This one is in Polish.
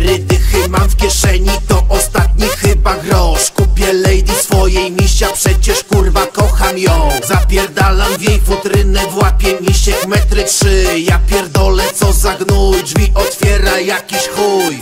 Cztery dychy mam w kieszeni, to ostatni chyba grosz. Kupię lady swojej misia, przecież kurwa kocham ją. Zapierdalam w jej futrynę, włapie misiek metry trzy. Ja pierdolę co za gnój, drzwi otwiera jakiś chuj.